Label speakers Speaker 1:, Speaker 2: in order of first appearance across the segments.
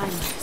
Speaker 1: climbers.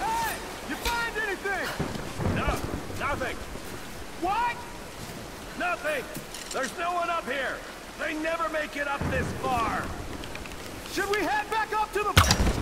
Speaker 2: Hey! You find anything?
Speaker 3: No, nothing.
Speaker 2: What?
Speaker 3: Nothing. There's no one up here. They never make it up this far.
Speaker 2: Should we head back up to the...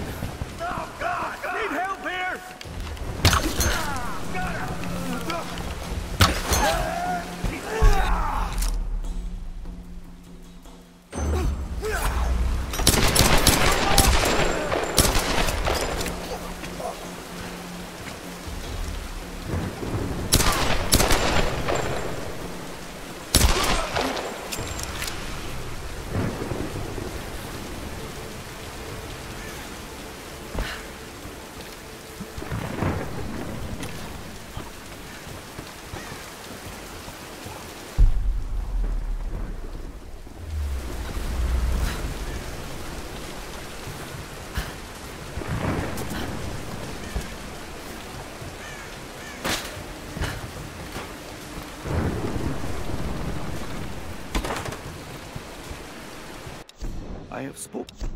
Speaker 3: I have spoken.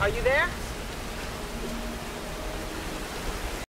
Speaker 4: Are you there?